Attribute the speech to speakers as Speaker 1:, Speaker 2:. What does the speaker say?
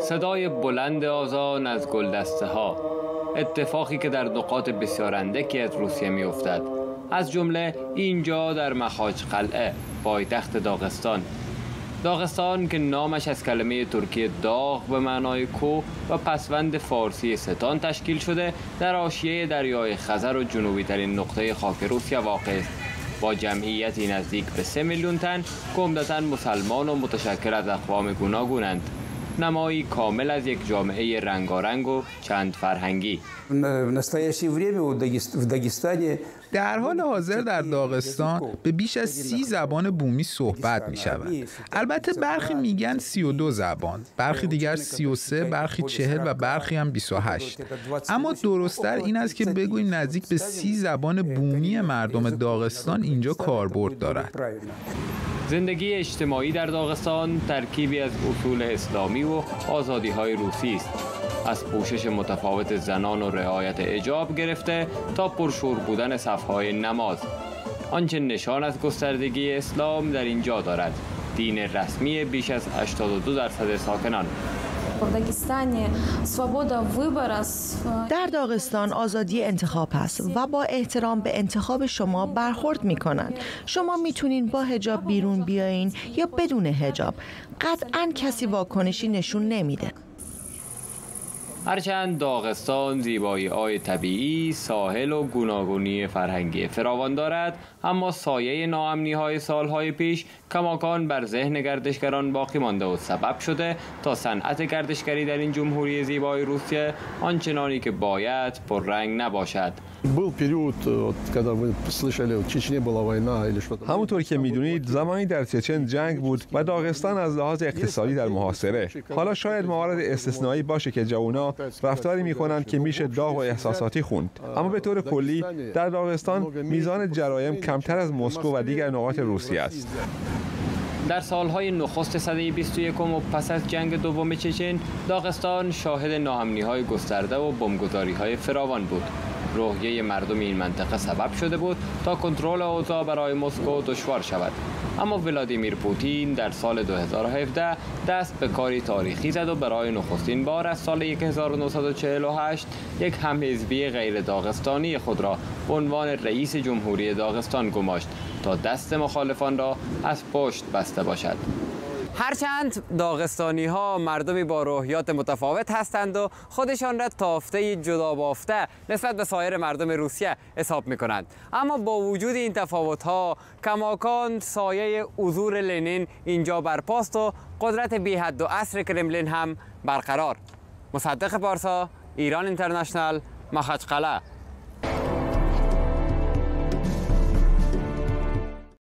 Speaker 1: صدای بلند آزان از گلدسته ها اتفاقی که در نقاط بسیار اندکی از روسیه می افتد از جمله اینجا در مخاج قلعه پایتخت داغستان. داغستان که نامش از کلمه ترکی داغ به معنای کو و پسوند فارسی ستان تشکیل شده در آشیه دریای خزر و جنوبی ترین نقطه خاک روسیه واقع است. با جمعیتی نزدیک به سه میلیون تن عمدتا مسلمان و متشکل از اقوام گوناگونند. نمایی کامل از یک جامعه رنگارنگ و چند فرهنگی
Speaker 2: در حال حاضر در داغستان به بیش از سی زبان بومی صحبت می شود. البته برخی میگن سی و دو زبان، برخی دیگر سی و سه، برخی چهل و برخی هم بیس و هشت. اما درستتر این است که بگوییم نزدیک به سی زبان بومی مردم داغستان اینجا کاربرد دارد.
Speaker 1: زندگی اجتماعی در داغستان ترکیبی از اصول اسلامی و آزادی های روسی است. از پوشش متفاوت زنان و رعایت اجاب گرفته تا پرشور بودن صفهای نماز. آنچه نشان از گستردگی اسلام در اینجا دارد. دین رسمی بیش از 82 درصد ساکنان.
Speaker 3: در داغستان آزادی انتخاب هست و با احترام به انتخاب شما برخورد می کنند. شما می‌تونین با هجاب بیرون بیاین یا بدون هجاب. قطعا کسی واکنشی نشون نمیده.
Speaker 1: هرچند داغستان زیبایی های طبیعی، ساحل و گوناگونی فرهنگی فراوان دارد اما سایه ناامنی های سالهای پیش کماکان بر ذهن گردشگران باقی مانده و سبب شده تا صنعت گردشگری در این جمهوری زیبای روسیه آنچنانی که باید پررنگ نباشد.
Speaker 4: همونطور که می‌دونید زمانی در چچن جنگ بود و داغستان از لحاظ اقتصادی در محاصره. حالا شاید موارد استثنایی باشه که جوونا رفتاری می‌کنند که میشه داغ و احساساتی خوند. اما به طور کلی در داغستان میزان جرایم کمتر از مسکو و دیگر نقاط روسیه است.
Speaker 1: در سالهای نخست سده 21 و پس از جنگ دوم چچن داغستان شاهد ناامنی های گسترده و بمبگذاری های فراوان بود. روحیه مردم این منطقه سبب شده بود تا کنترل اوضاع برای مسکو دشوار شود. اما ولادیمیر پوتین در سال 2017 دست به کاری تاریخی زد و برای نخستین بار از سال 1948 یک همحزبی غیر داغستانی خود را به عنوان رئیس جمهوری داغستان گماشت تا دست مخالفان را از پشت بسته باشد. هرچند داغستانی ها مردمی با روحیات متفاوت هستند و خودشان را تافته جدا بافته نسبت به سایر مردم روسیه حساب می کنند اما با وجود این تفاوت ها کماکان سایه حضور لنین اینجا برپاست و قدرت بی حد و اصر کرملین هم برقرار. مصدق پارسا ایران اینترنشنال مخچ قلعه